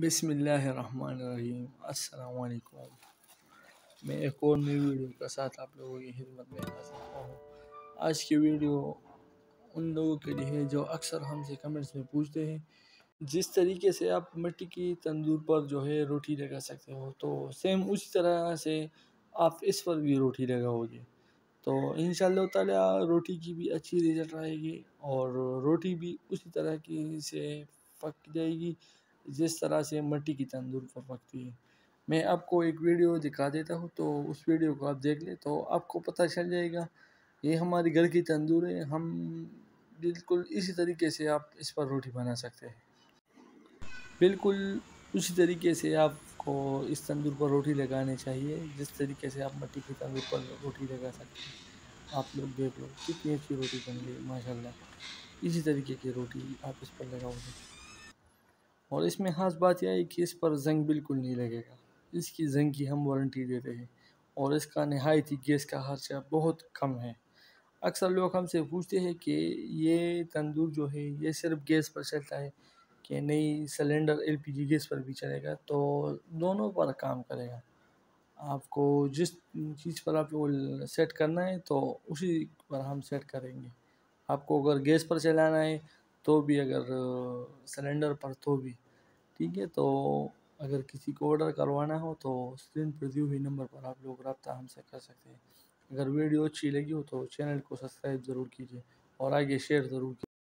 बिसमीम अस्सलाम मैं एक और नई वीडियो के साथ आप लोगों की खिदमत में हाजिर हूँ। आज की वीडियो उन लोगों के लिए है जो अक्सर हमसे कमेंट्स में पूछते हैं, जिस तरीके से आप मिट्टी की तंदूर पर जो है रोटी लगा सकते हो तो सेम उसी तरह से आप इस पर भी रोटी लगाओगे तो इन ताला रोटी की भी अच्छी रिज़ल्ट आएगी और रोटी भी उसी तरह की से पक जाएगी जिस तरह से मट्टी की तंदूर पर पकती है। मैं आपको एक वीडियो दिखा देता हूँ तो उस वीडियो को आप देख लें तो आपको पता चल जाएगा, ये हमारे घर की तंदूर है, हम बिल्कुल इसी तरीके से आप इस पर रोटी बना सकते हैं। बिल्कुल उसी तरीके से आपको इस तंदूर पर रोटी लगानी चाहिए, जिस तरीके से आप मिट्टी की तंदूर पर रोटी लगा सकते हैं। आप लोग देख लो, कितनी अच्छी रोटी बन गई, माशाल्लाह। इसी तरीके की रोटी आप इस पर लगाओगे। और इसमें ख़ास बात यह है कि इस पर जंग बिल्कुल नहीं लगेगा। इसकी जंग की हम वारंटी देते हैं और इसका नहायत ही गैस का खर्चा बहुत कम है। अक्सर लोग हमसे पूछते हैं कि ये तंदूर जो है, ये सिर्फ़ गैस पर चलता है कि नहीं, सिलेंडर एलपीजी गैस पर भी चलेगा तो दोनों पर काम करेगा। आपको जिस चीज़ पर आपको सेट करना है तो उसी पर हम सेट करेंगे। आपको अगर गैस पर चलाना है तो भी अगर सिलेंडर पर तो भी, ठीक है? तो अगर किसी को ऑर्डर करवाना हो तो स्क्रीन पर दी हुई नंबर पर आप लोग रब्ता हमसे कर सकते हैं। अगर वीडियो अच्छी लगी हो तो चैनल को सब्सक्राइब ज़रूर कीजिए और आगे शेयर ज़रूर कीजिए।